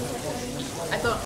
I thought